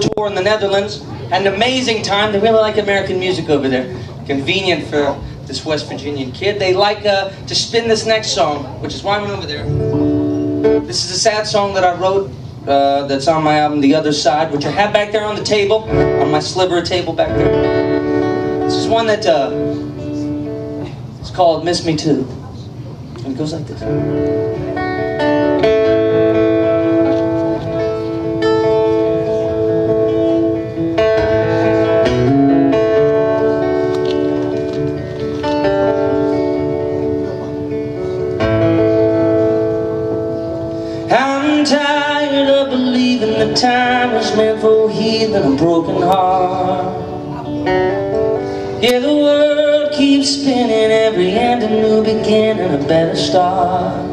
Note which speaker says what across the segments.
Speaker 1: tour in the Netherlands. Had an amazing time. They really like American music over there. Convenient for this West Virginian kid. They like uh, to spin this next song, which is why I went over there. This is a sad song that I wrote uh, that's on my album The Other Side, which I have back there on the table, on my sliver table back there. This is one that uh, it's called Miss Me Too. And it goes like this. Tired of believing the time was meant for healing a broken heart. Yeah, the world keeps spinning, every end a new beginning, a better start.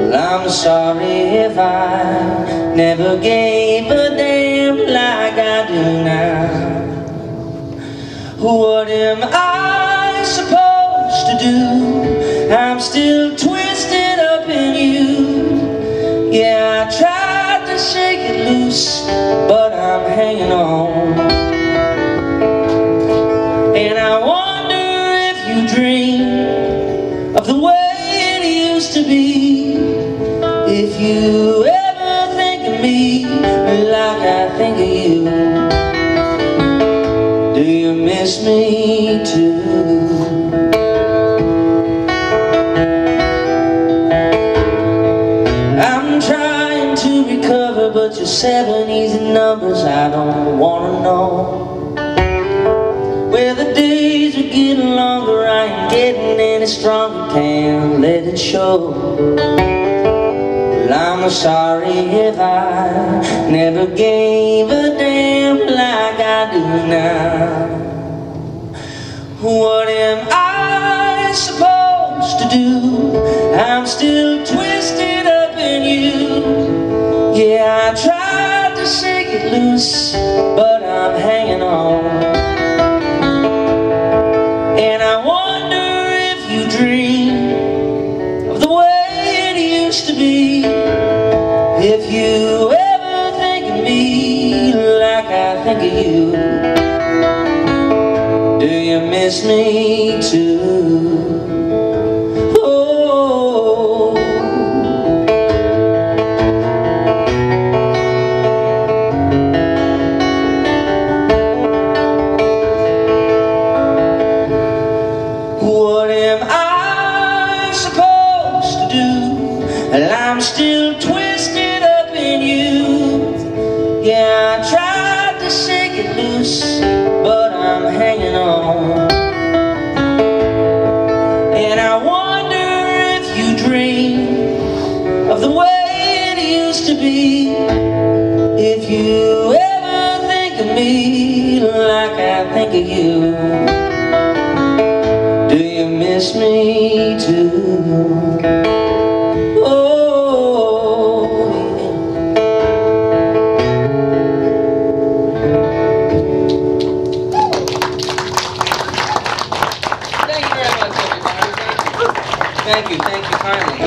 Speaker 1: Well, I'm sorry if I never gave a damn like I do now. What am I supposed to do? I'm still but I'm hanging on. And I wonder if you dream of the way it used to be. If you ever think of me like I think of you. Do you miss me too? But your seven easy numbers I don't wanna know. Where the days are getting longer, I ain't getting any stronger, can't let it show. Well, I'm sorry if I never gave a damn like I do now. What am I supposed to do? I'm still I tried to shake it loose, but I'm hanging on. And I wonder if you dream of the way it used to be. If you ever think of me like I think of you. Do you miss me too? What am I supposed to do? And I'm still twisted up in you. Yeah, I tried to shake it loose, but I'm hanging on. And I wonder if you dream of the way it used to be. If you ever think of me like I think of you. Miss me too? Oh. Thank you, thank you kindly.